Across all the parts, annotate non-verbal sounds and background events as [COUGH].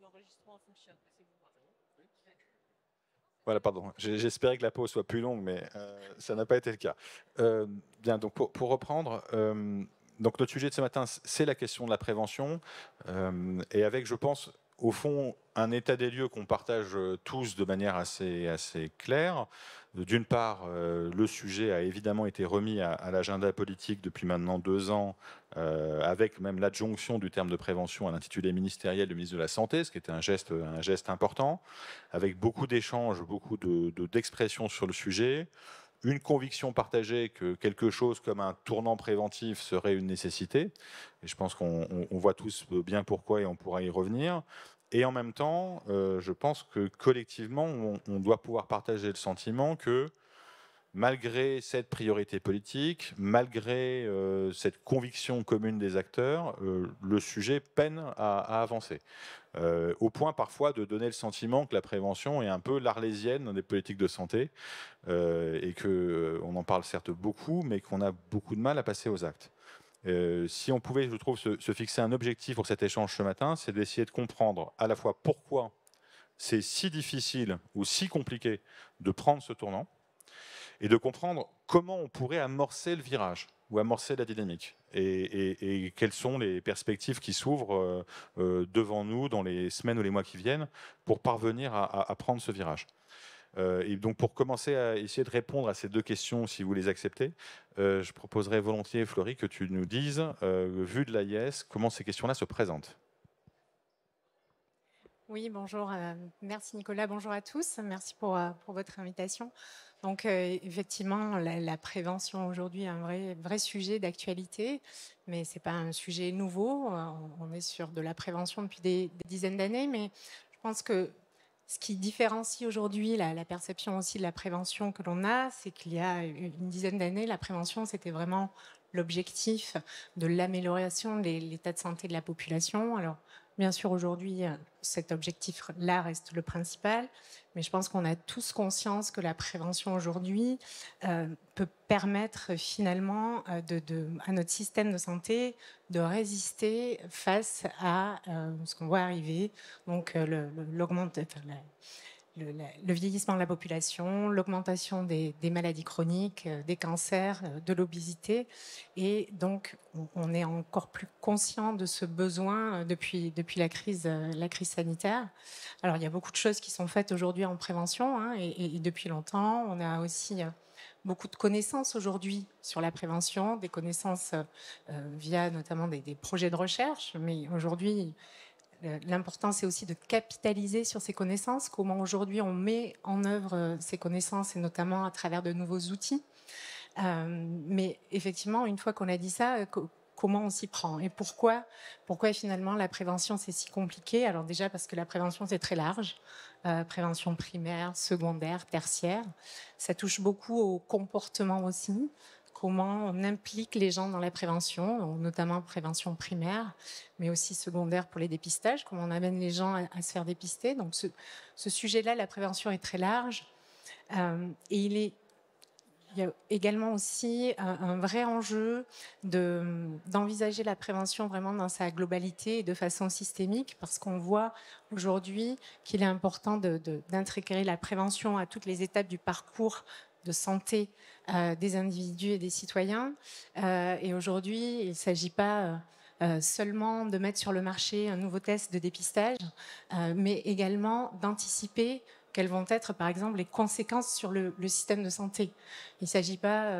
l'enregistrement fonctionne. Voilà, pardon. J'espérais que la pause soit plus longue, mais euh, ça n'a pas été le cas. Euh, bien, donc pour, reprendre, euh, donc notre sujet de ce matin, c'est la question de la prévention, et avec, je pense, au fond, un état des lieux qu'on partage euh, tous de manière assez, assez claire. D'une part, euh, le sujet a évidemment été remis à, l'agenda politique depuis maintenant deux ans, euh, avec même l'adjonction du terme de prévention à l'intitulé ministériel du ministre de la Santé, ce qui était un geste, un geste important, avec beaucoup d'échanges, beaucoup d'expressions de, sur le sujet une conviction partagée que quelque chose comme un tournant préventif serait une nécessité. Et je pense qu'on voit tous bien pourquoi et on pourra y revenir. Et en même temps, euh, je pense que collectivement, on, doit pouvoir partager le sentiment que malgré cette priorité politique, malgré euh, cette conviction commune des acteurs, euh, le sujet peine à, avancer. au point parfois de donner le sentiment que la prévention est un peu l'arlésienne des politiques de santé et qu'on en parle certes beaucoup, mais qu'on a beaucoup de mal à passer aux actes. Euh, si on pouvait, je trouve, se, fixer un objectif pour cet échange ce matin, c'est d'essayer de comprendre à la fois pourquoi c'est si difficile ou si compliqué de prendre ce tournant, et de comprendre comment on pourrait amorcer le virage ou amorcer la dynamique, et, quelles sont les perspectives qui s'ouvrent euh, euh, devant nous dans les semaines ou les mois qui viennent pour parvenir à prendre ce virage. Euh, et donc pour commencer à essayer de répondre à ces deux questions, si vous les acceptez, euh, je proposerais volontiers, Florie, que tu nous dises, euh, vu de l'AIS, comment ces questions-là se présentent. Oui, bonjour. merci Nicolas, bonjour à tous. Merci pour, votre invitation. Donc effectivement, la, prévention aujourd'hui est un vrai sujet d'actualité, mais ce n'est pas un sujet nouveau. On est sur de la prévention depuis des dizaines d'années, mais je pense que ce qui différencie aujourd'hui la, perception aussi de la prévention que l'on a, c'est qu'il y a une dizaine d'années, la prévention, c'était vraiment l'objectif de l'amélioration de l'état de santé de la population. Alors, Bien sûr, aujourd'hui, euh, cet objectif-là reste le principal, mais je pense qu'on a tous conscience que la prévention aujourd'hui euh, peut permettre finalement euh, à notre système de santé de résister face à ce qu'on voit arriver, donc l'augmentation vieillissement de la population, l'augmentation des, maladies chroniques, euh, des cancers, euh, de l'obésité. Et donc, on, est encore plus conscient de ce besoin euh, depuis, depuis la, crise, la crise sanitaire. Alors, il y a beaucoup de choses qui sont faites aujourd'hui en prévention, hein, et, depuis longtemps. On a aussi beaucoup de connaissances aujourd'hui sur la prévention, des connaissances via notamment des, des, projets de recherche, mais aujourd'hui, L'important, c'est aussi de capitaliser sur ces connaissances, comment aujourd'hui on met en œuvre euh, ces connaissances, et notamment à travers de nouveaux outils. Euh, mais effectivement, une fois qu'on a dit ça, euh, comment on s'y prend et pourquoi pourquoi finalement la prévention c'est si compliqué? Alors déjà parce que la prévention c'est très large. Prévention primaire secondaire tertiaire. Ça touche beaucoup au comportement aussi comment on implique les gens dans la prévention, notamment prévention primaire, mais aussi secondaire pour les dépistages, comment on amène les gens à, se faire dépister. Donc ce, sujet-là, la prévention est très large. Euh, et il y a également aussi un, vrai enjeu d'envisager la prévention vraiment dans sa globalité et de façon systémique, parce qu'on voit aujourd'hui qu'il est important d'intégrer la prévention à toutes les étapes du parcours de santé euh, des individus et des citoyens. Euh, et aujourd'hui, il ne s'agit pas euh, seulement de mettre sur le marché un nouveau test de dépistage, mais également d'anticiper quelles vont être, par exemple, les conséquences sur le, système de santé. Il ne s'agit pas,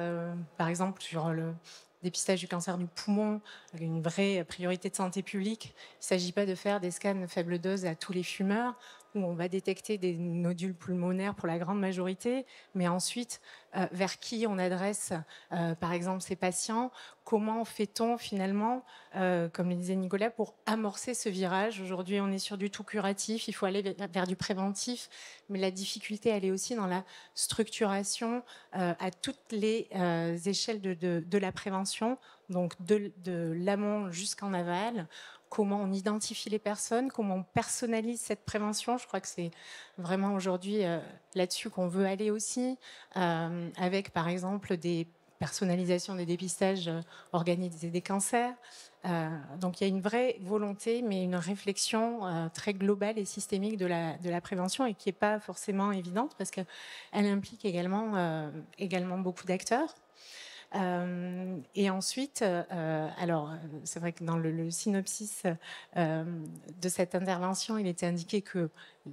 par exemple, sur le dépistage du cancer du poumon, une vraie priorité de santé publique. Il ne s'agit pas de faire des scans faible dose à tous les fumeurs où on va détecter des nodules pulmonaires pour la grande majorité, mais ensuite, euh, vers qui on adresse, euh, par exemple, ces patients? Comment fait-on finalement, euh, comme le disait Nicolas, pour amorcer ce virage? Aujourd'hui, on est sur du tout curatif, il faut aller vers du préventif, mais la difficulté, elle est aussi dans la structuration à toutes les échelles de, la prévention, donc de, de l'amont jusqu'en aval comment on identifie les personnes, comment on personnalise cette prévention. Je crois que c'est vraiment aujourd'hui euh, là-dessus qu'on veut aller aussi, euh, avec par exemple des personnalisation des dépistages organisés des cancers. donc il y a une vraie volonté, mais une réflexion très globale et systémique de la, de la prévention et qui n'est pas forcément évidente parce qu'elle implique également, également beaucoup d'acteurs. Euh, et ensuite, euh, alors c'est vrai que dans le, synopsis euh, de cette intervention, il était indiqué que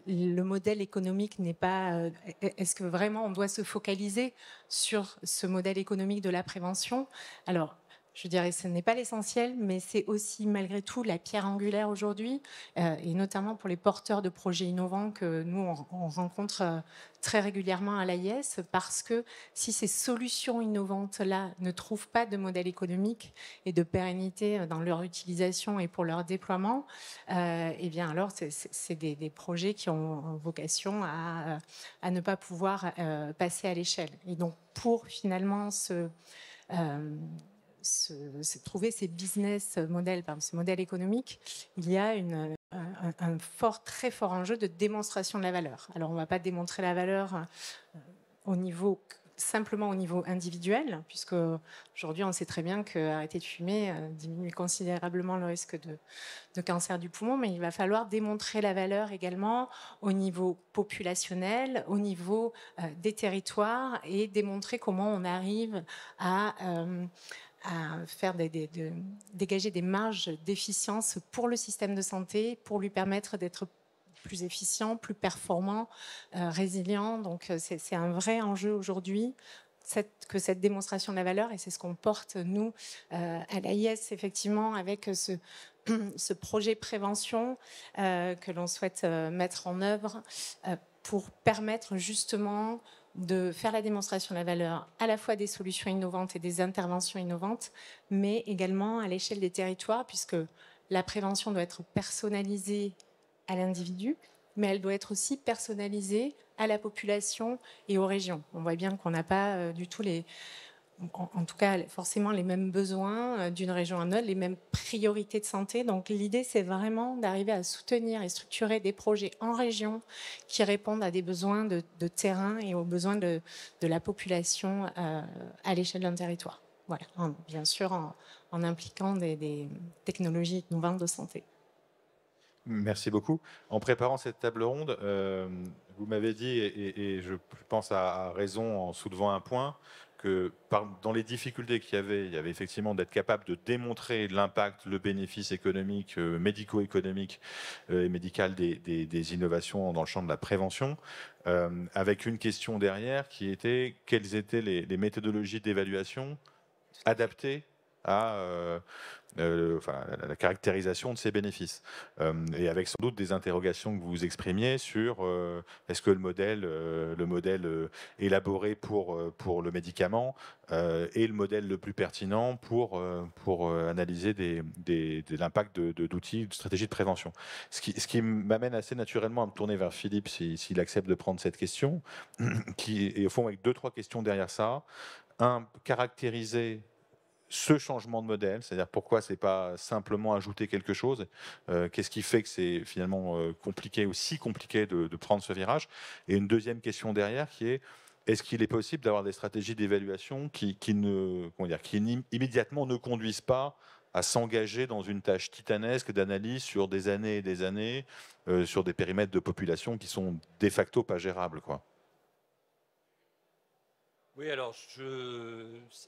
le modèle économique n'est pas. Est-ce que vraiment on doit se focaliser sur ce modèle économique de la prévention? Alors je dirais ce n'est pas l'essentiel, mais c'est aussi malgré tout la pierre angulaire aujourd'hui, euh, et notamment pour les porteurs de projets innovants que nous, on, rencontre euh, très régulièrement à l'AIS, parce que si ces solutions innovantes-là ne trouvent pas de modèle économique et de pérennité dans leur utilisation et pour leur déploiement, euh, eh bien alors c'est des, projets qui ont vocation à ne pas pouvoir passer à l'échelle. Et donc pour finalement ce trouver ces business models, ces modèles économiques, il y a un, fort, très fort enjeu de démonstration de la valeur. Alors, on ne va pas démontrer la valeur euh, simplement au niveau individuel, puisque aujourd'hui on sait très bien qu'arrêter de fumer euh, diminue considérablement le risque de, de, cancer du poumon, mais il va falloir démontrer la valeur également au niveau populationnel, au niveau euh, des territoires, et démontrer comment on arrive à, à faire dégager des marges d'efficience pour le système de santé, pour lui permettre d'être plus efficient, plus performant, euh, résilient. Donc euh, c'est un vrai enjeu aujourd'hui que cette démonstration de la valeur, et c'est ce qu'on porte, nous, euh, à l'AIS, effectivement, avec ce [CLEARS THROAT] projet prévention que l'on souhaite mettre en œuvre pour permettre justement de faire la démonstration de la valeur à la fois des solutions innovantes et des interventions innovantes, mais également à l'échelle des territoires, puisque la prévention doit être personnalisée à l'individu, mais elle doit être aussi personnalisée à la population et aux régions. On voit bien qu'on n'a pas euh, du tout les, en, tout cas forcément les mêmes besoins euh, d'une région à une autre, les mêmes priorités de santé. Donc l'idée, c'est vraiment d'arriver à soutenir et structurer des projets en région qui répondent à des besoins de, terrain et aux besoins de, la population euh, à l'échelle d'un territoire. Voilà, bien sûr en, impliquant des, technologies innovantes de santé. Merci beaucoup. En préparant cette table ronde, euh, vous m'avez dit, et, je pense à raison en soulevant un point, dans les difficultés qu'il y avait, il y avait effectivement d'être capable de démontrer l'impact, le bénéfice économique, euh, médico-économique euh, et médical des, innovations dans le champ de la prévention, euh, avec une question derrière qui était quelles étaient les méthodologies d'évaluation adaptées à euh, la caractérisation de ces bénéfices. Euh, et avec sans doute des interrogations que vous exprimiez sur euh, est-ce que le modèle, le modèle élaboré pour, pour le médicament est le modèle le plus pertinent pour, pour analyser des, des, l'impact d'outils, de, de, stratégies de prévention? Ce qui, ce qui m'amène assez naturellement à me tourner vers Philippe s'il accepte de prendre cette question, [CLEARS THROAT] qui est au fond avec deux, trois questions derrière ça. Un, caractériser ce changement de modèle, c'est-à-dire pourquoi c'est pas simplement ajouter quelque chose, euh, qu'est-ce qui fait que c'est finalement euh, compliqué, aussi compliqué de, prendre ce virage, et une deuxième question derrière qui est est-ce qu'il est possible d'avoir des stratégies d'évaluation qui, ne, dire, qui immédiatement ne conduisent pas à s'engager dans une tâche titanesque d'analyse sur des années et des années, euh, sur des périmètres de population qui sont de facto pas gérables, quoi? Oui, alors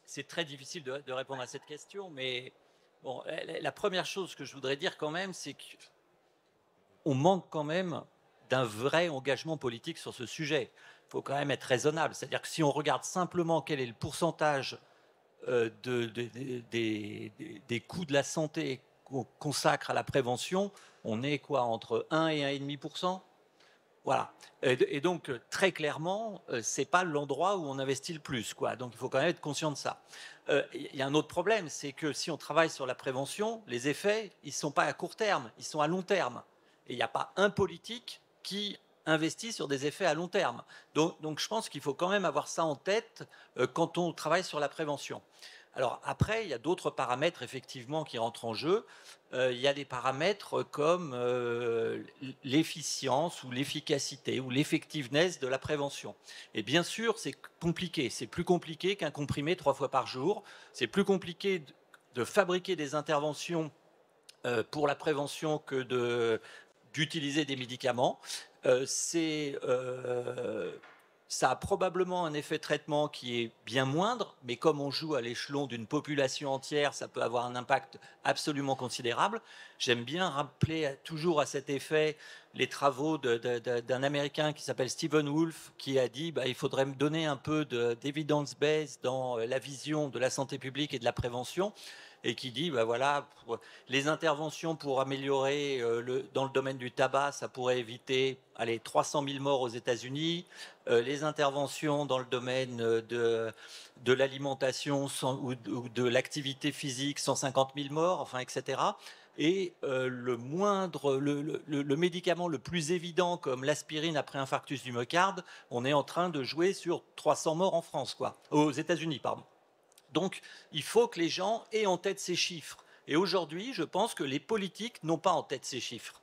c'est très difficile de, répondre à cette question, mais bon, la, première chose que je voudrais dire quand même, c'est qu'on manque quand même d'un vrai engagement politique sur ce sujet. Il faut quand même être raisonnable. C'est-à-dire que si on regarde simplement quel est le pourcentage euh, de, des, des, coûts de la santé qu'on consacre à la prévention, on est quoi entre 1 et 1,5% voilà. Et donc, très clairement, euh, c'est pas l'endroit où on investit le plus. Quoi. Donc, il faut quand même être conscient de ça. Euh, il y a un autre problème, c'est que si on travaille sur la prévention, les effets, ils ne sont pas à court terme, ils sont à long terme. Et il n'y a pas un politique qui investit sur des effets à long terme. Donc, je pense qu'il faut quand même avoir ça en tête euh, quand on travaille sur la prévention. Alors après, il y a d'autres paramètres effectivement qui rentrent en jeu. Euh, il y a des paramètres comme euh, l'efficience ou l'efficacité ou l'effectiveness de la prévention. Et bien sûr, c'est compliqué. C'est plus compliqué qu'un comprimé trois fois par jour. C'est plus compliqué de fabriquer des interventions euh, pour la prévention que d'utiliser des médicaments. c'est ça a probablement un effet traitement qui est bien moindre, mais comme on joue à l'échelon d'une population entière, ça peut avoir un impact absolument considérable. J'aime bien rappeler toujours à cet effet les travaux d'un Américain qui s'appelle Stephen Wolf, qui a dit bah, il faudrait me donner un peu d'évidence base dans la vision de la santé publique et de la prévention et qui dit, ben voilà, les interventions pour améliorer euh, dans le domaine du tabac, ça pourrait éviter allez, 300 000 morts aux États-Unis. Euh, les interventions dans le domaine de, de l'alimentation ou, de l'activité physique, 150 000 morts, enfin, etc. Et euh, le moindre, le, le, médicament le plus évident, comme l'aspirine après infarctus du myocarde, on est en train de jouer sur 300 morts en France, quoi, aux États-Unis, pardon. Donc, il faut que les gens aient en tête ces chiffres. Et aujourd'hui, je pense que les politiques n'ont pas en tête ces chiffres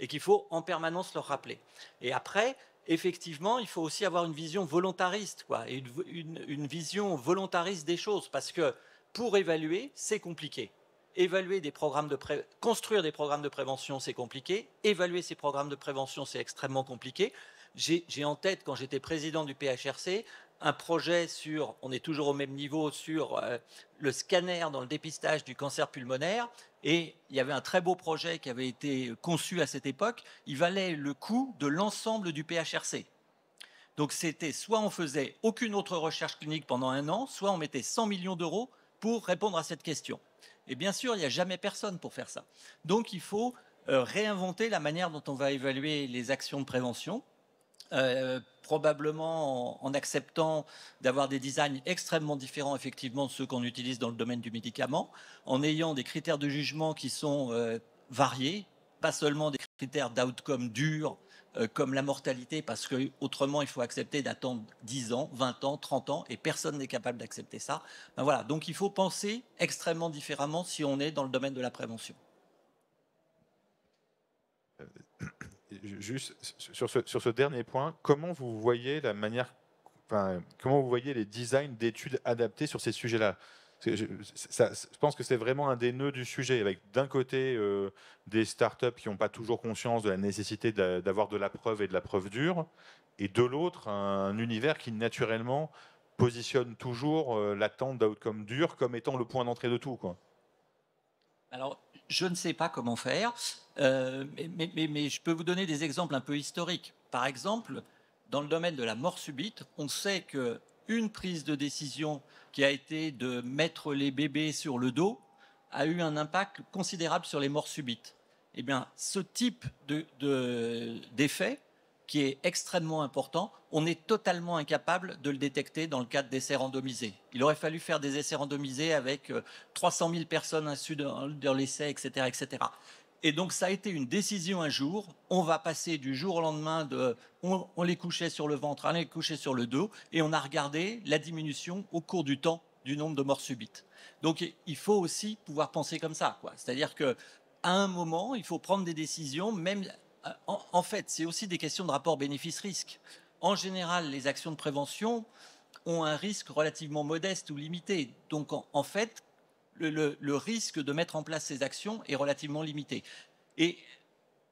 et qu'il faut en permanence leur rappeler. Et après, effectivement, il faut aussi avoir une vision volontariste, quoi, une, vision volontariste des choses, parce que pour évaluer, c'est compliqué. Évaluer des programmes de construire des programmes de prévention, c'est compliqué. Évaluer ces programmes de prévention, c'est extrêmement compliqué. J'ai en tête, quand j'étais président du PHRC, un projet sur, on est toujours au même niveau, sur euh, le scanner dans le dépistage du cancer pulmonaire. Et il y avait un très beau projet qui avait été conçu à cette époque. Il valait le coût de l'ensemble du PHRC. Donc c'était soit on faisait aucune autre recherche clinique pendant un an, soit on mettait 100 millions d'euros pour répondre à cette question. Et bien sûr, il n'y a jamais personne pour faire ça. Donc il faut euh, réinventer la manière dont on va évaluer les actions de prévention. Euh, probablement en, acceptant d'avoir des designs extrêmement différents effectivement de ceux qu'on utilise dans le domaine du médicament, en ayant des critères de jugement qui sont euh, variés, pas seulement des critères d'outcome durs euh, comme la mortalité, parce que autrement il faut accepter d'attendre 10 ans, 20 ans, 30 ans, et personne n'est capable d'accepter ça. Ben voilà, donc il faut penser extrêmement différemment si on est dans le domaine de la prévention juste sur ce, dernier point, comment vous voyez la manière, enfin, comment vous voyez les designs d'études adaptés sur ces sujets-là? Je, pense que c'est vraiment un des nœuds du sujet, avec d'un côté euh, des startups qui n'ont pas toujours conscience de la nécessité d'avoir de la preuve et de la preuve dure, et de l'autre un univers qui naturellement positionne toujours euh, l'attente d'outcome dur comme étant le point d'entrée de tout. Alors, je ne sais pas comment faire, euh, mais, je peux vous donner des exemples un peu historiques. Par exemple, dans le domaine de la mort subite, on sait que une prise de décision qui a été de mettre les bébés sur le dos a eu un impact considérable sur les morts subites. Eh bien, ce type d'effet qui est extrêmement important, on est totalement incapable de le détecter dans le cadre d'essais randomisés. Il aurait fallu faire des essais randomisés avec 300 euh, 000 personnes issues dans l'essai, etc., etc. Et donc ça a été une décision un jour. On va passer du jour au lendemain de on, les couchait sur le ventre, on les couchait sur le dos, et on a regardé la diminution au cours du temps du nombre de morts subites. Donc il faut aussi pouvoir penser comme ça, C'est-à-dire que à un moment, il faut prendre des décisions, même euh, en, fait, c'est aussi des questions de rapport bénéfice-risque. En général, les actions de prévention ont un risque relativement modeste ou limité. Donc, en, fait, le, risque de mettre en place ces actions est relativement limité. Et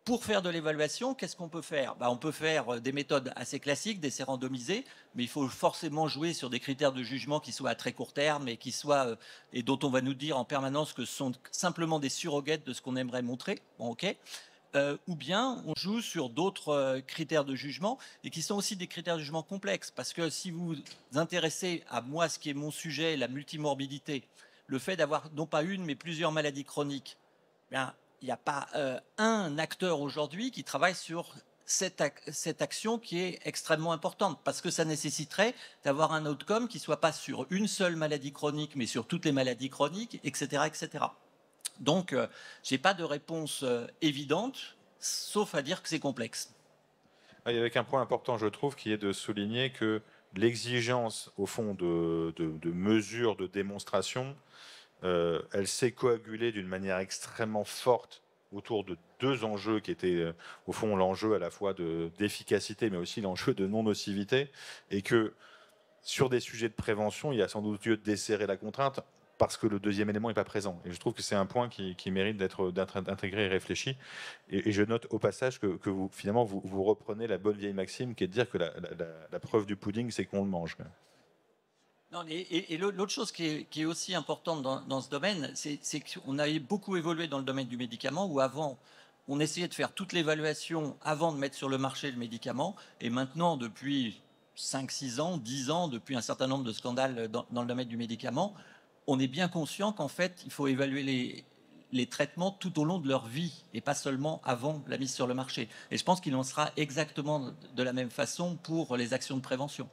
pour faire de l'évaluation, qu'est-ce qu'on peut faire? Bah, On peut faire des méthodes assez classiques, des randomisés, mais il faut forcément jouer sur des critères de jugement qui soient à très court terme et, qui soient, euh, et dont on va nous dire en permanence que ce sont simplement des surrogates de ce qu'on aimerait montrer. Bon, ok euh, ou bien on joue sur d'autres euh, critères de jugement et qui sont aussi des critères de jugement complexes. Parce que si vous vous intéressez à moi, ce qui est mon sujet, la multimorbidité, le fait d'avoir non pas une mais plusieurs maladies chroniques, il n'y a pas euh, un acteur aujourd'hui qui travaille sur cette, action qui est extrêmement importante parce que ça nécessiterait d'avoir un outcome qui soit pas sur une seule maladie chronique mais sur toutes les maladies chroniques, etc., etc. Donc, euh, je n'ai pas de réponse euh, évidente, sauf à dire que c'est complexe. Ah, il y a un point important, je trouve, qui est de souligner que l'exigence, au fond, de, mesures de démonstration, euh, elle s'est coagulée d'une manière extrêmement forte autour de deux enjeux qui étaient, euh, au fond, l'enjeu à la fois d'efficacité, mais aussi l'enjeu de non-nocivité, et que sur des sujets de prévention, il y a sans doute lieu de desserrer la contrainte parce que le deuxième élément n'est pas présent. Et je trouve que c'est un point qui, mérite d'être intégré et réfléchi. Et, je note au passage que, vous, finalement, vous, reprenez la bonne vieille maxime qui est de dire que la, preuve du pudding, c'est qu'on le mange. Non, et, l'autre chose qui est, aussi importante dans, ce domaine, c'est qu'on a beaucoup évolué dans le domaine du médicament, où avant, on essayait de faire toute l'évaluation avant de mettre sur le marché le médicament, et maintenant, depuis 5-6 ans, 10 ans, depuis un certain nombre de scandales dans le domaine du médicament, on est bien conscient qu'en fait, il faut évaluer les, traitements tout au long de leur vie et pas seulement avant la mise sur le marché. Et je pense qu'il en sera exactement de la même façon pour les actions de prévention.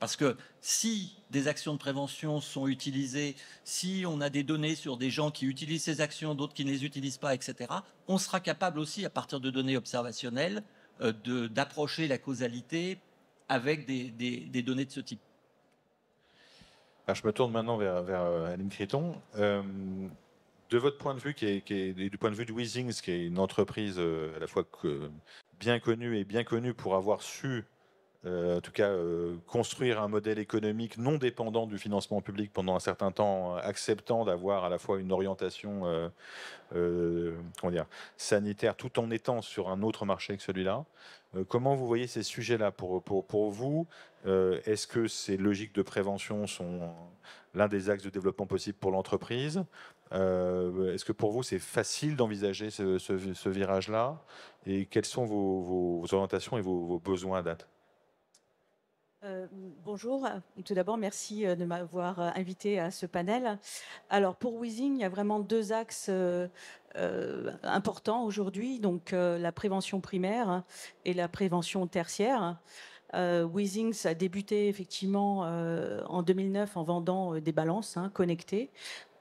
Parce que si des actions de prévention sont utilisées, si on a des données sur des gens qui utilisent ces actions, d'autres qui ne les utilisent pas, etc., on sera capable aussi, à partir de données observationnelles, euh, d'approcher la causalité avec des données de ce type je me tourne maintenant vers, euh, Aline Criton. Euh, de votre point de vue, qui du point de vue de Weezings, qui est une entreprise euh, à la fois bien connue et bien connue pour avoir su, en tout cas, construire un modèle économique non dépendant du financement public pendant un certain temps, acceptant d'avoir à la fois une orientation comment dire, sanitaire tout en étant sur un autre marché que celui-là. Comment vous voyez ces sujets-là pour, pour, vous euh, est-ce que ces logiques de prévention sont l'un des axes de développement possible pour l'entreprise euh, Est-ce que pour vous, c'est facile d'envisager ce, virage-là Et quelles sont vos, orientations et vos, besoins à date euh, bonjour. Tout d'abord, merci de m'avoir invité à ce panel. Alors, pour Weezing, il y a vraiment deux axes importants aujourd'hui, donc la prévention primaire et la prévention tertiaire. Euh, Weezings a débuté effectivement euh, en 2009 en vendant euh, des balances hein, connectées,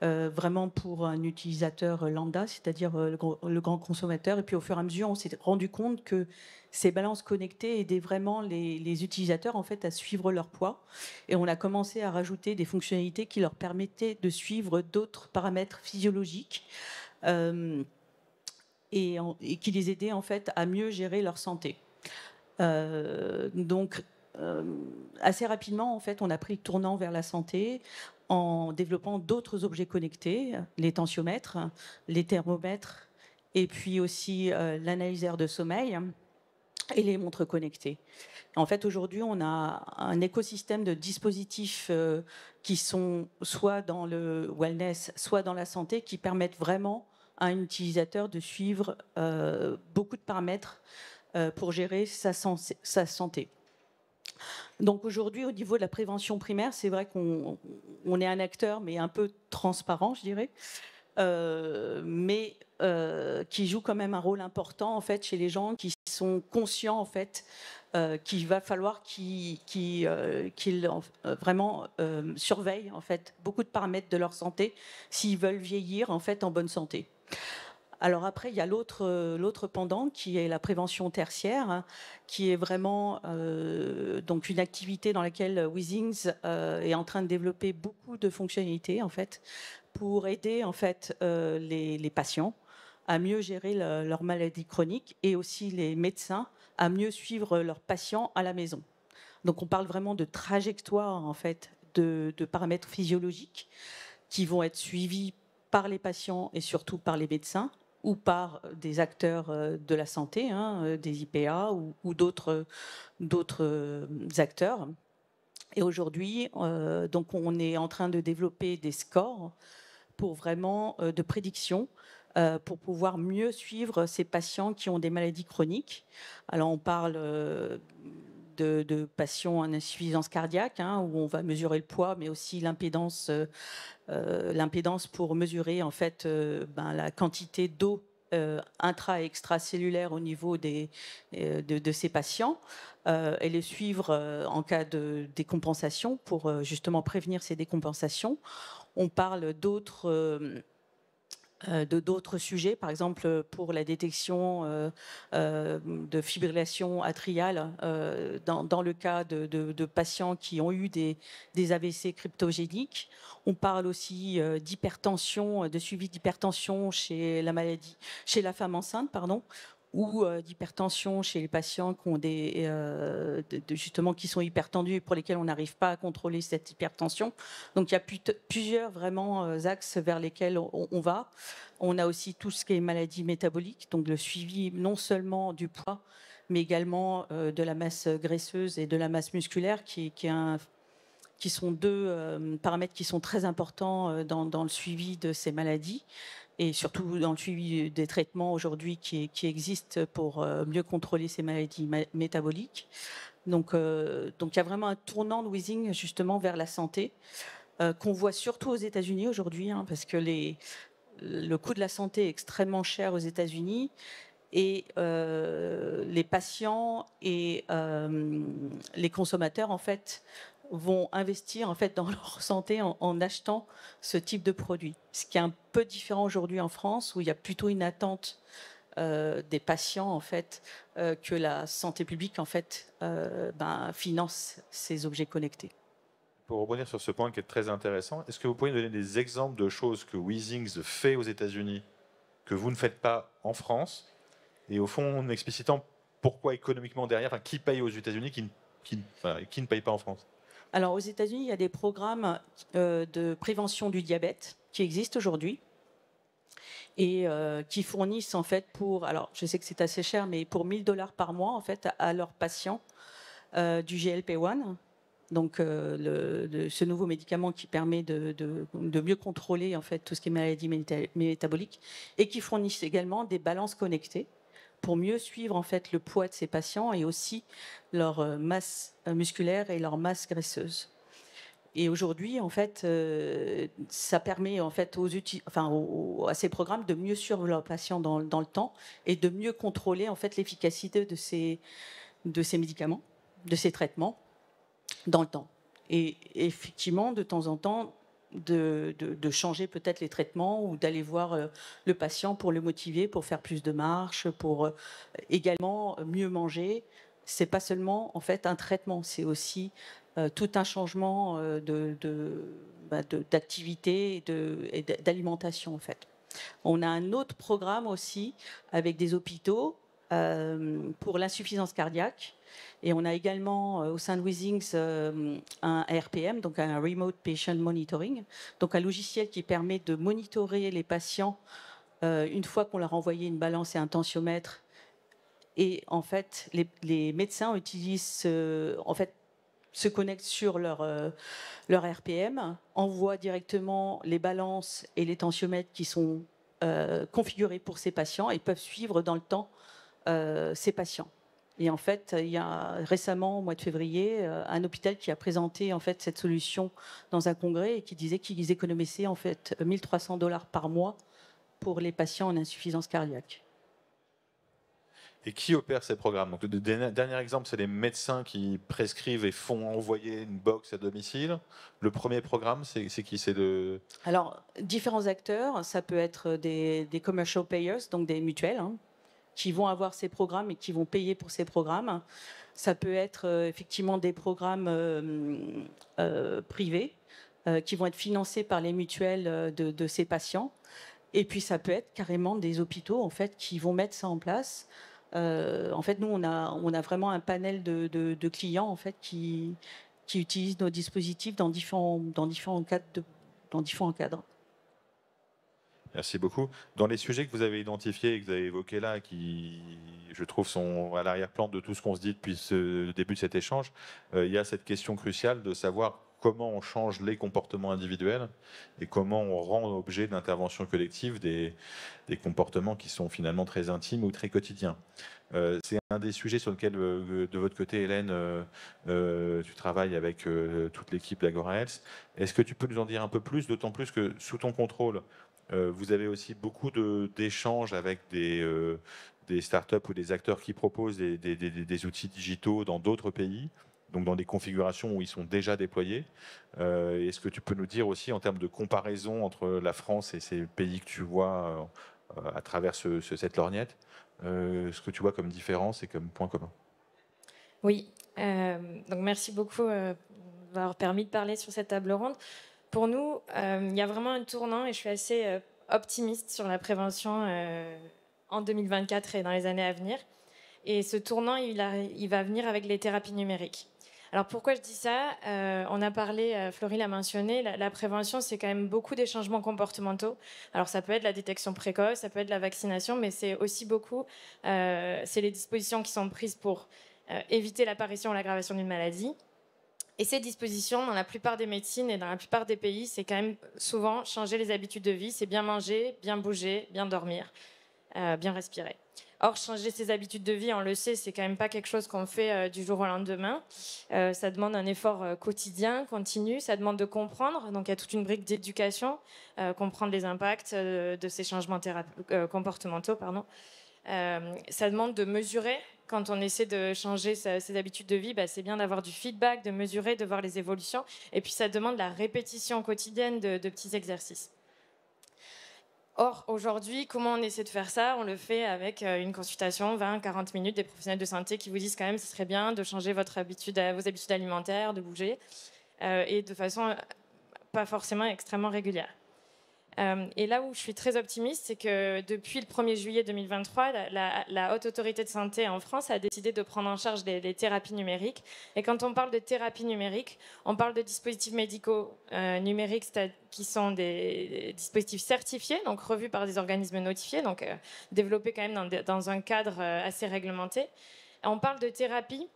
vraiment pour un utilisateur lambda, c'est-à-dire le, grand consommateur. Et puis au fur et à mesure, on s'est rendu compte que ces balances connectées aidaient vraiment les, utilisateurs en fait à suivre leur poids. Et on a commencé à rajouter des fonctionnalités qui leur permettaient de suivre d'autres paramètres physiologiques. et, et, qui les aidaient en fait à mieux gérer leur santé. Euh, donc, euh, assez rapidement, en fait, on a pris le tournant vers la santé en développant d'autres objets connectés, les tensiomètres, les thermomètres, et puis aussi euh, l'analyseur de sommeil et les montres connectées. En fait, aujourd'hui, on a un écosystème de dispositifs qui sont soit dans le wellness, soit dans la santé, qui permettent vraiment à un utilisateur de suivre beaucoup de paramètres euh, pour gérer sa, santé. Donc aujourd'hui, au niveau de la prévention primaire, c'est vrai qu'on est un acteur, mais un peu transparent, je dirais, euh, mais euh, qui joue quand même un rôle important en fait chez les gens qui sont conscients en fait qu'il va falloir qu'ils vraiment surveillent en fait beaucoup de paramètres de leur santé s'ils veulent vieillir en fait en bonne santé. Alors après, il y a l'autre, l'autre pendant qui est la prévention tertiaire, hein, qui est vraiment euh, donc une activité dans laquelle Weezings euh, est en train de développer beaucoup de fonctionnalités en fait pour aider en fait euh, les, patients à mieux gérer leur maladie chronique et aussi les médecins à mieux suivre leurs patients à la maison. Donc on parle vraiment de trajectoire en fait de paramètres physiologiques qui vont être suivis par les patients et surtout par les médecins ou par des acteurs euh, de la santé, hein, euh, des IPA ou, d'autres euh, acteurs. Et aujourd'hui, donc on est en train de développer des scores pour vraiment de prédiction pour pouvoir mieux suivre ces patients qui ont des maladies chroniques. Alors on parle de, patients en insuffisance cardiaque, hein, où on va mesurer le poids, mais aussi l'impédance, euh, l'impédance pour mesurer en fait euh, ben, la quantité d'eau euh, intra et extracellulaire au niveau des, de, ces patients et les suivre en cas de décompensation pour justement prévenir ces décompensations. On parle d'autres euh, de d'autres sujets, par exemple pour la détection euh, euh, de fibrillation atriale dans, le cas de, patients qui ont eu des, des AVC cryptogéniques. On parle aussi d'hypertension, de suivi d'hypertension chez la maladie, chez la femme enceinte, pardon, ou euh, d'hypertension chez les patients euh, qui sont hypertendus et pour lesquels on n'arrive pas à contrôler cette hypertension. Donc il y a plusieurs vraiment euh, axes vers lesquels on, va. On a aussi tout ce qui est maladie métabolique, donc le suivi non seulement du poids, mais également de la masse graisseuse et de la masse musculaire, qui, sont deux paramètres qui sont très importants dans, le suivi de ces maladies et surtout dans le suivi des traitements aujourd'hui qui, qui, existent pour euh, mieux contrôler ces maladies métaboliques. Donc, euh, donc il y a vraiment un tournant de Wheezing justement vers la santé euh, qu'on voit surtout aux États-Unis aujourd'hui, hein, parce que le coût de la santé est extrêmement cher aux États-Unis et les patients et les consommateurs en fait vont investir en fait dans [LAUGHS] leur santé en, achetant ce type de produit. Ce qui est un peu différent aujourd'hui en France où il y a plutôt une attente euh, des patients en fait euh, que la santé publique en fait euh, ben, finance ces objets connectés. Pour rebondir sur ce point qui est très intéressant, est-ce que vous pourriez donner des exemples de choses que Weezings fait aux États-Unis que vous ne faites pas en France? Et au fond en explicitant pourquoi économiquement derrière, enfin, qui paye aux États-Unis qui, qui ne paye pas en France? Alors aux États-Unis, il y a des programmes euh, de prévention du diabète qui existent aujourd'hui et euh, qui fournissent en fait pour, alors je sais que c'est assez cher, mais pour 1000 dollars par mois en fait à leurs patients euh, du GLP-1. Donc ce nouveau médicament qui permet de, de, mieux contrôler en fait tout ce qui est maladie métabolique et qui fournissent également des balances connectées pour mieux suivre en fait le poids de ces patients et aussi leur euh, masse euh, musculaire et leur masse graisseuse. Et aujourd'hui, en fait, euh, ça permet en fait aux enfin, à ces programmes de mieux suivre leurs patients dans, dans, le temps et de mieux contrôler en fait l'efficacité de ces, de ces médicaments, de ces traitements dans le temps. Et effectivement, de temps en temps, de, changer peut-être les traitements ou d'aller voir euh, le patient pour le motiver, pour faire plus de marches, pour euh, également mieux manger. C'est pas seulement en fait un traitement, c'est aussi euh, tout un changement de, bah, d'activité et d'alimentation en fait. On a un autre programme aussi avec des hôpitaux pour l'insuffisance cardiaque et on a également euh, au sein de Withings euh, un RPM, donc un Remote Patient Monitoring, donc un logiciel qui permet de monitorer les patients euh, une fois qu'on leur a envoyé une balance et un tensiomètre. Et en fait, les, médecins utilisent, en fait, se connectent sur leur, leur RPM, envoient directement les balances et les tensiomètres qui sont configurés pour ces patients et peuvent suivre dans le temps ces patients. Et en fait, il y a récemment, au mois de février, euh, un hôpital qui a présenté en fait cette solution dans un congrès et qui disait qu'ils économisaient en fait 1300 dollars par mois pour les patients en insuffisance cardiaque. Et qui opère ces programmes? Donc, Le dernier exemple, c'est les médecins qui prescrivent et font envoyer une box à domicile. Le premier programme, c'est qui? C'est de... Alors, différents acteurs. Ça peut être des, commercial payers, donc des mutuelles, hein, qui vont avoir ces programmes et qui vont payer pour ces programmes. Ça peut être euh, effectivement des programmes euh, euh, privés qui vont être financés par les mutuelles de, ces patients. Et puis ça peut être carrément des hôpitaux en fait qui vont mettre ça en place. en fait, nous on a vraiment un panel de, clients en fait qui qui utilisent nos dispositifs dans différents dans différents cadres dans différents cadres. Merci beaucoup. Dans les sujets que vous avez identifiés et que vous avez évoqués là, qui, je trouve, sont à l'arrière-plan de tout ce qu'on se dit depuis le début de cet échange, euh, il y a cette question cruciale de savoir comment on change les comportements individuels et comment on rend objet d'intervention collective des, des, comportements qui sont finalement très intimes ou très quotidiens. Euh, c'est un des sujets sur lesquels, euh, de votre côté, Hélène, tu travailles avec toute l'équipe d'Agora Health. Est-ce que tu peux nous en dire un peu plus, d'autant plus que sous ton contrôle, vous avez aussi beaucoup d'échanges avec des, euh, des startups ou des acteurs qui proposent des, outils digitaux dans d'autres pays. donc dans des configurations où ils sont déjà déployés. Est-ce que tu peux nous dire aussi en termes de comparaison entre la France et ces pays que tu vois à travers cette lorgnette, ce que tu vois comme différence et comme point commun? Oui, donc merci beaucoup d'avoir permis de parler sur cette table ronde. Pour nous, il y a vraiment un tournant et je suis assez optimiste sur la prévention en 2024 et dans les années à venir. Et ce tournant, il, va venir avec les thérapies numériques. Alors pourquoi je dis ça? Euh, On a parlé, euh, Florie l'a mentionné, la, prévention, c'est quand même beaucoup des changements comportementaux. Alors ça peut être la détection précoce, ça peut être la vaccination, mais c'est aussi beaucoup, euh, c'est les dispositions qui sont prises pour éviter l'apparition ou l'aggravation d'une maladie. Et ces dispositions, dans la plupart des médecines et dans la plupart des pays, c'est quand même souvent changer les habitudes de vie, c'est bien manger, bien bouger, bien dormir, bien respirer. Or, changer ses habitudes de vie, on le sait, c'est quand même pas quelque chose qu'on fait euh, du jour au lendemain. Euh, ça demande un effort euh, quotidien, continu. Ça demande de comprendre. Donc, il y a toute une brique d'éducation, comprendre les impacts de ces changements comportementaux. Pardon. ça demande de mesurer. Quand on essaie de changer ses habitudes de vie, bah, c'est bien d'avoir du feedback, de mesurer, de voir les évolutions. Et puis, ça demande la répétition quotidienne de petits exercices. Or, aujourd'hui, comment on essaie de faire ça? On le fait avec euh, une consultation, 20-40 minutes des professionnels de santé qui vous disent quand même ce serait bien de changer votre habitude, euh, vos habitudes alimentaires, de bouger, euh, et de façon pas forcément extrêmement régulière. Euh, et là où je suis très optimiste, c'est que depuis le 1er juillet 2023, la, Haute Autorité de Santé en France a décidé de prendre en charge les, thérapies numériques. Et quand on parle de thérapie numérique, on parle de dispositifs médicaux euh, numériques qui sont des, dispositifs certifiés, donc revus par des organismes notifiés, donc euh, développés quand même dans, dans un cadre assez réglementé. Et on parle de thérapies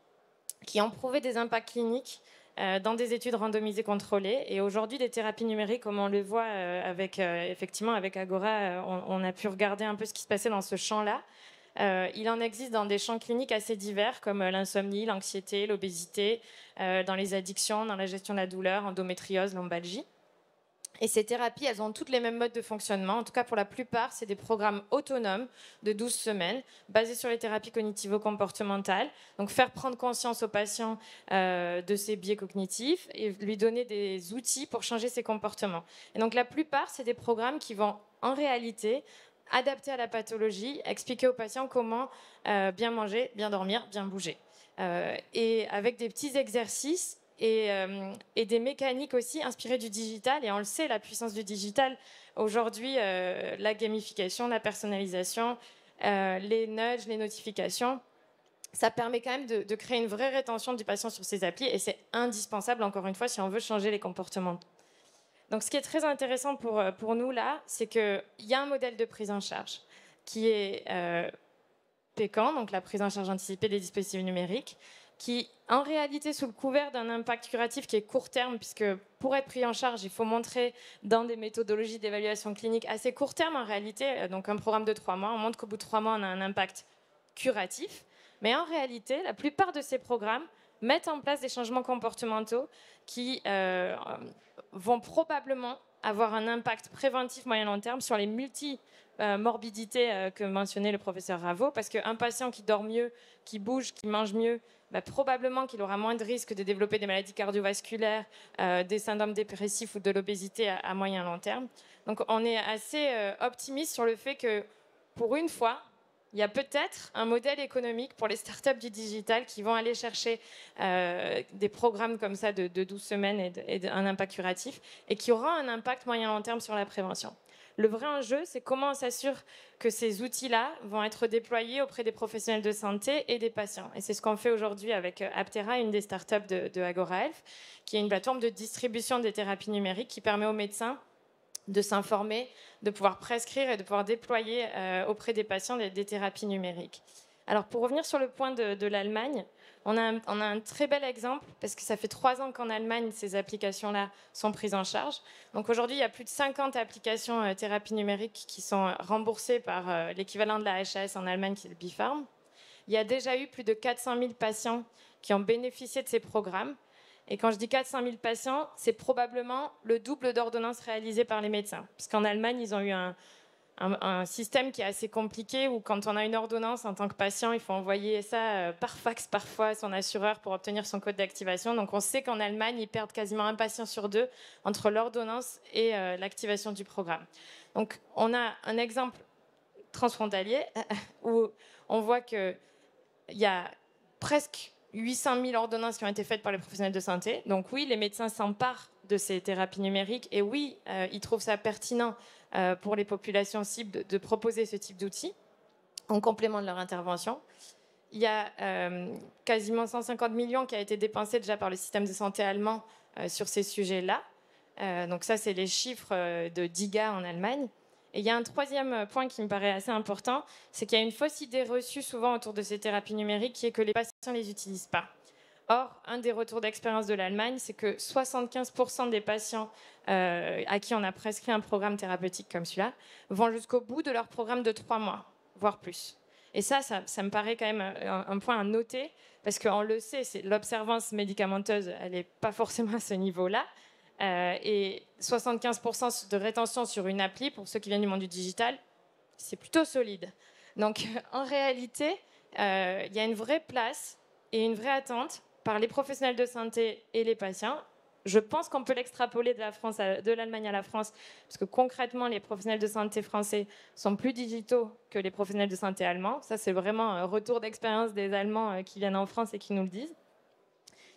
qui ont prouvé des impacts cliniques euh, dans des études randomisées contrôlées. Et aujourd'hui, des thérapies numériques, comme on le voit euh, avec, euh, effectivement avec Agora, on, a pu regarder un peu ce qui se passait dans ce champ-là. il en existe dans des champs cliniques assez divers, comme l'insomnie, l'anxiété, l'obésité, dans les addictions, dans la gestion de la douleur, endométriose, lombalgie. Et ces thérapies, elles ont toutes les mêmes modes de fonctionnement. En tout cas, pour la plupart, c'est des programmes autonomes de 12 semaines, basés sur les thérapies cognitivo-comportementales. Donc, faire prendre conscience au patient euh, de ses biais cognitifs et lui donner des outils pour changer ses comportements. Et donc, la plupart, c'est des programmes qui vont, en réalité, adapter à la pathologie, expliquer au patient comment euh, bien manger, bien dormir, bien bouger. Euh, et avec des petits exercices euh, et, des mécaniques aussi inspirées du digital. Et on le sait, la puissance du digital, aujourd'hui, euh, la gamification, la personnalisation, euh, les nudges, les notifications, ça permet quand même de, créer une vraie rétention du patient sur ces applis. Et c'est indispensable, encore une fois, si on veut changer les comportements. Donc ce qui est très intéressant pour, pour nous là, c'est qu'il y a un modèle de prise en charge qui est pécan, donc la prise en charge anticipée des dispositifs numériques, qui, en réalité, sous le couvert d'un impact curatif qui est court terme, puisque pour être pris en charge, il faut montrer dans des méthodologies d'évaluation clinique assez court terme, en réalité, euh, donc un programme de trois mois, on montre qu'au bout de trois mois, on a un impact curatif. Mais en réalité, la plupart de ces programmes mettent en place des changements comportementaux qui euh, vont probablement avoir un impact préventif moyen-long terme sur les multi morbidités euh, que mentionnait le professeur Ravo, parce qu'un patient qui dort mieux, qui bouge, qui mange mieux, bah, probablement qu'il aura moins de risques de développer des maladies cardiovasculaires, euh, des syndromes dépressifs ou de l'obésité à, moyen long terme. Donc on est assez euh, optimiste sur le fait que pour une fois, il y a peut-être un modèle économique pour les startups du digital qui vont aller chercher euh, des programmes comme ça de, 12 semaines et, et un impact curatif et qui aura un impact moyen long terme sur la prévention. Le vrai enjeu, c'est comment on s'assure que ces outils-là vont être déployés auprès des professionnels de santé et des patients. Et c'est ce qu'on fait aujourd'hui avec euh, Aptera, une des startups de, Agora Health, qui est une plateforme de distribution des thérapies numériques qui permet aux médecins de s'informer, de pouvoir prescrire et de pouvoir déployer euh, auprès des patients des, thérapies numériques. Alors pour revenir sur le point de l'Allemagne, on a, un, très bel exemple parce que ça fait trois ans qu'en Allemagne, ces applications-là sont prises en charge. Donc aujourd'hui, il y a plus de 50 applications euh, thérapie numérique qui sont remboursées par euh, l'équivalent de la HAS en Allemagne, qui est le BIFARM. Il y a déjà eu plus de 400 000 patients qui ont bénéficié de ces programmes. Et quand je dis 400 000 patients, c'est probablement le double d'ordonnances réalisées par les médecins. Parce qu'en Allemagne, ils ont eu un, un, système qui est assez compliqué où quand on a une ordonnance en tant que patient, il faut envoyer ça euh, par fax parfois à son assureur pour obtenir son code d'activation. Donc on sait qu'en Allemagne, ils perdent quasiment un patient sur deux entre l'ordonnance et euh, l'activation du programme. Donc on a un exemple transfrontalier [LAUGHS] où on voit qu'il y a presque 800 000 ordonnances qui ont été faites par les professionnels de santé. Donc oui, les médecins s'emparent de ces thérapies numériques et oui, euh, ils trouvent ça pertinent pour les populations cibles de, proposer ce type d'outils en complément de leur intervention. Il y a euh, quasiment 150 millions qui a été dépensé déjà par le système de santé allemand sur ces sujets-là. donc ça, c'est les chiffres de DIGA en Allemagne. Et il y a un troisième point qui me paraît assez important, c'est qu'il y a une fausse idée reçue souvent autour de ces thérapies numériques qui est que les patients ne les utilisent pas. Or, un des retours d'expérience de l'Allemagne, c'est que 75% des patients euh, à qui on a prescrit un programme thérapeutique comme celui-là vont jusqu'au bout de leur programme de trois mois, voire plus. Et ça, ça, me paraît quand même un, point à noter, parce qu'on le sait, l'observance médicamenteuse, elle n'est pas forcément à ce niveau-là. Euh, et 75% de rétention sur une appli, pour ceux qui viennent du monde du digital, c'est plutôt solide. Donc, [LAUGHS] en réalité, euh, il y a une vraie place et une vraie attente par les professionnels de santé et les patients. Je pense qu'on peut l'extrapoler de la France, de l'Allemagne à la France, parce que concrètement, les professionnels de santé français sont plus digitaux que les professionnels de santé allemands. Ça, c'est vraiment un retour d'expérience des Allemands euh, qui viennent en France et qui nous le disent.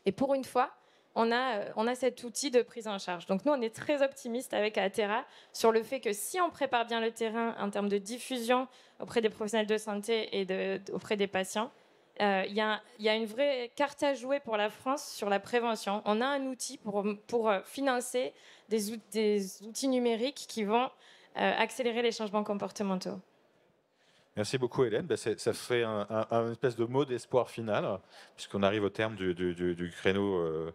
Et pour une fois, on a, euh, on a cet outil de prise en charge. Donc nous, on est très optimiste avec Atera sur le fait que si on prépare bien le terrain en termes de diffusion auprès des professionnels de santé et auprès des patients, euh, il y, a une vraie carte à jouer pour la France sur la prévention. On a un outil pour, euh, financer des, outils numériques qui vont euh, accélérer les changements comportementaux. Merci beaucoup Hélène. Ben, ça fait un, espèce de mot d'espoir final, puisqu'on arrive au terme du, créneau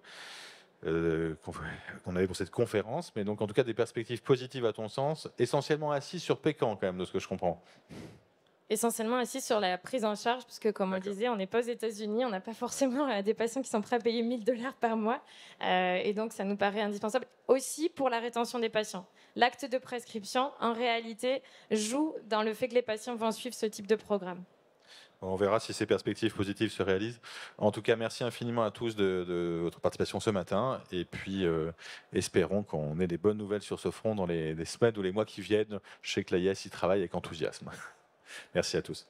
qu'on avait pour cette conférence. Mais donc en tout cas des perspectives positives à ton sens, essentiellement assis sur Pécan quand même, de ce que je comprends essentiellement assis sur la prise en charge, parce que comme on le disait, on n'est pas aux États-Unis, on n'a pas forcément euh, des patients qui sont prêts à payer 1000 dollars par mois, euh, et donc ça nous paraît indispensable aussi pour la rétention des patients. L'acte de prescription, en réalité, joue dans le fait que les patients vont suivre ce type de programme. On verra si ces perspectives positives se réalisent. En tout cas, merci infiniment à tous de, votre participation ce matin. Et puis, euh, espérons qu'on ait des bonnes nouvelles sur ce front dans les, les, semaines ou les mois qui viennent. Je sais que l'AIS y travaille avec enthousiasme. Merci à tous.